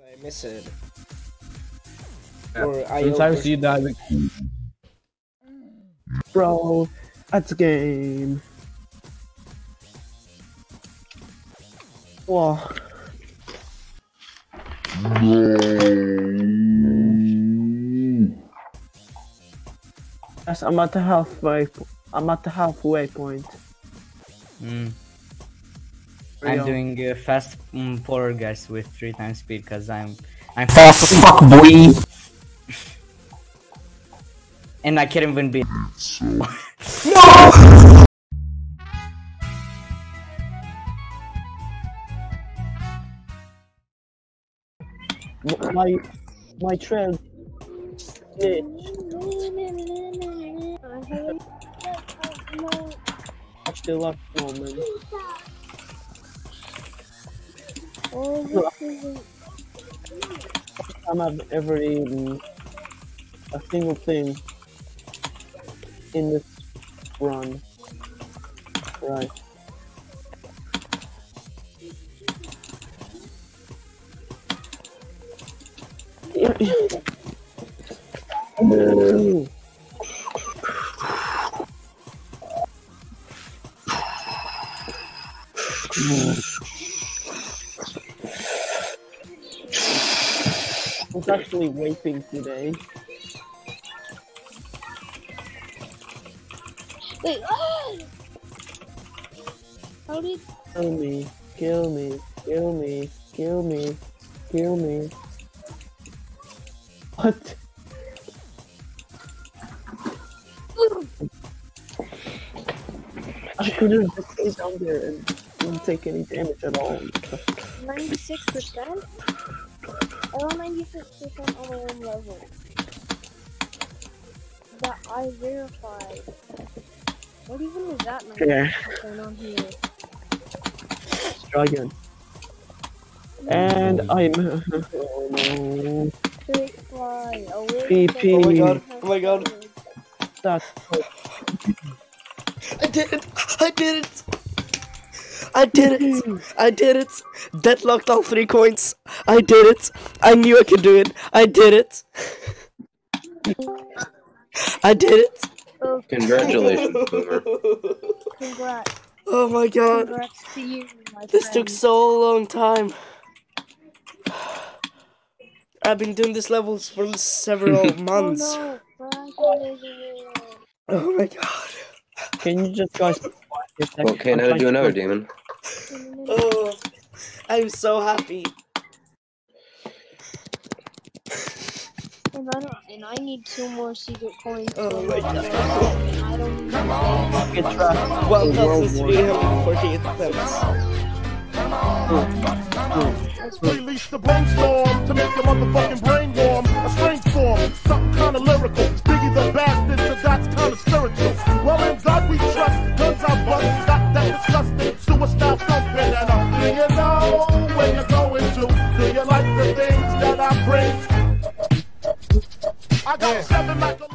I miss it. Yeah. Or I Sometimes over- you die. Bro, that's a game. Whoa. Yes, I'm at the halfway. I'm at the halfway point. Mm. There I'm you doing uh, fast mm, polar guys with three times speed because I'm I'm fast fuck boy. and I can't even beat. M- My my trail glitch. Watch the luck moment. Time I've ever eaten mm, a single thing in this run. Right. Ooh. I was actually vaping today. Wait, ah! How did Kill me, kill me, kill me, kill me, kill me. What? I couldn't just stay down there and didn't take any damage at all. 96%? I want 96% on the one level. That I verified. What even is that Okay, 96% on here? let's try again. And I'm. Oh no. Big fly. away PP. from Oh my god, the oh my god. That's. I did it! I did it! I did it! I did it! Deadlocked all three coins. I did it! I knew I could do it. I did it! I did it! Oh, Congratulations, Boomer. congrats. Oh my god. Congrats to you, my This took so long time. I've been doing these levels for several Oh months. no, Franklin is a Oh my god. Can you just guys. be quiet for a second? Okay, now to do another demon. Oh, I'm so happy. And I, don't, and I need two more secret coins. Oh to my unlock God. it, And I don't even know. Get trapped. One The world thousand war. three hundred forty-eight attempts. Release the brainstorm to make your motherfucking brain warm. A strange form, something kind of lyrical. That I bring? I got seven like a